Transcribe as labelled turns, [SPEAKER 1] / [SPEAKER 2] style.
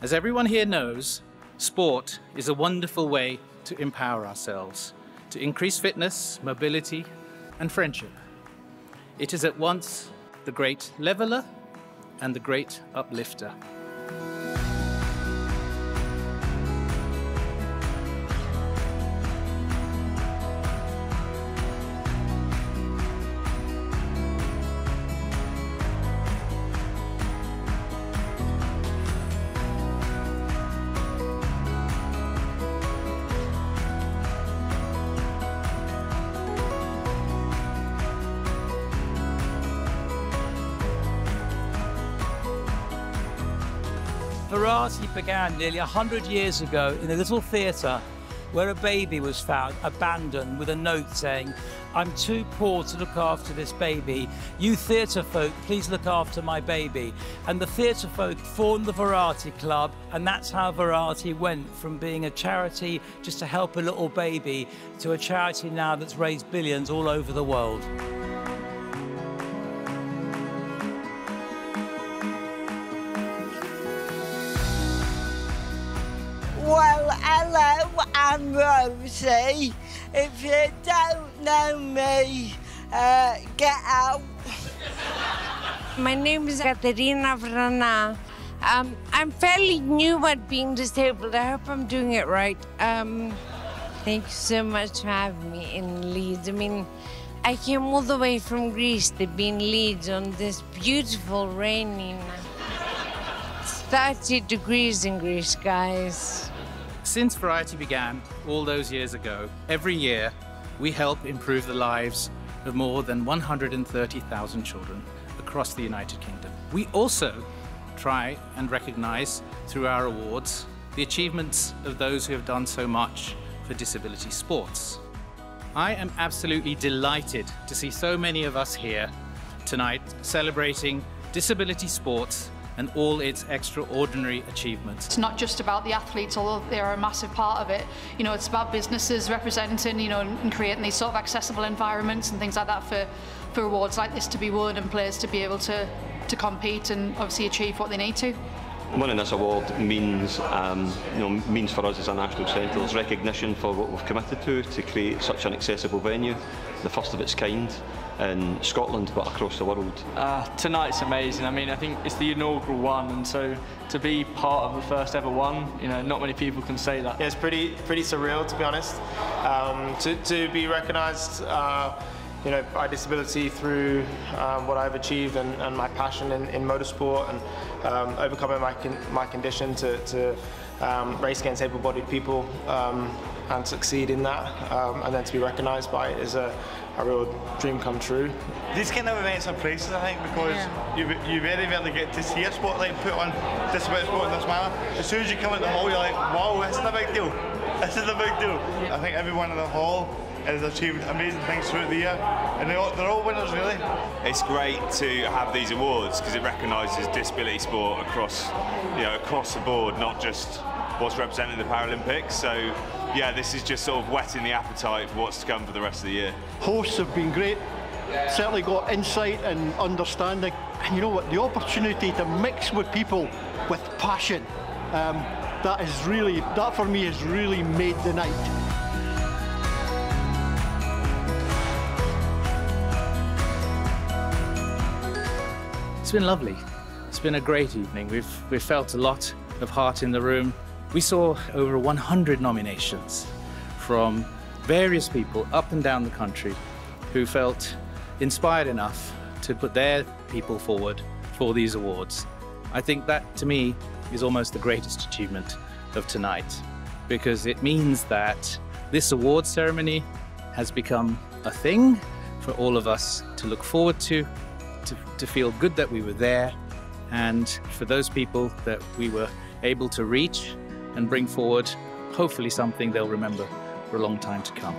[SPEAKER 1] As everyone here knows, sport is a wonderful way to empower ourselves, to increase fitness, mobility, and friendship. It is at once the great leveler and the great uplifter.
[SPEAKER 2] Variety began nearly 100 years ago in a little theatre where a baby was found abandoned with a note saying, I'm too poor to look after this baby. You theatre folk, please look after my baby. And the theatre folk formed the Variety Club, and that's how Variety went from being a charity just to help a little baby to a charity now that's raised billions all over the world.
[SPEAKER 3] I'm Rosie. If you don't know me, uh, get out.
[SPEAKER 4] My name is Katerina Vrana. Um, I'm fairly new at being disabled. I hope I'm doing it right. Um, thank you so much for having me in Leeds. I mean, I came all the way from Greece to be in Leeds on this beautiful raining. It's 30 degrees in Greece, guys.
[SPEAKER 1] Since Variety began all those years ago, every year we help improve the lives of more than 130,000 children across the United Kingdom. We also try and recognize through our awards the achievements of those who have done so much for disability sports. I am absolutely delighted to see so many of us here tonight celebrating disability sports and all its extraordinary achievements.
[SPEAKER 5] It's not just about the athletes, although they are a massive part of it. You know, it's about businesses representing, you know, and creating these sort of accessible environments and things like that for, for awards like this to be won and players to be able to, to compete and obviously achieve what they need to.
[SPEAKER 6] Winning this award means, um, you know, means for us as a national centre, there's recognition for what we've committed to, to create such an accessible venue, the first of its kind in Scotland but across the world.
[SPEAKER 7] Uh, tonight's amazing. I mean, I think it's the inaugural one, and so to be part of the first ever one, you know, not many people can say that.
[SPEAKER 8] Yeah, it's pretty pretty surreal to be honest. Um, to, to be recognised. Uh, you know, by disability through um, what I've achieved and, and my passion in, in motorsport and um, overcoming my, con my condition to, to um, race against able-bodied people um, and succeed in that um, and then to be recognised by it is a, a real dream come true.
[SPEAKER 9] These kind of events are priceless, I think, because yeah. you, you very rarely get to see a spotlight put on disability sport in this manner. As soon as you come into the hall, you're like, wow, this is a big deal. This is a big deal. I think everyone in the hall has achieved amazing things throughout the year, and they're all, they're all winners really.
[SPEAKER 10] It's great to have these awards because it recognises disability sport across, you know, across the board, not just what's represented in the Paralympics. So, yeah, this is just sort of whetting the appetite for what's to come for the rest of the year.
[SPEAKER 11] Hosts have been great. Certainly got insight and understanding, and you know what? The opportunity to mix with people with passion. Um, that is really, that for me has really made the night.
[SPEAKER 1] It's been lovely. It's been a great evening. We've, we've felt a lot of heart in the room. We saw over 100 nominations from various people up and down the country who felt inspired enough to put their people forward for these awards. I think that, to me, is almost the greatest achievement of tonight because it means that this award ceremony has become a thing for all of us to look forward to to, to feel good that we were there and for those people that we were able to reach and bring forward hopefully something they'll remember for a long time to come.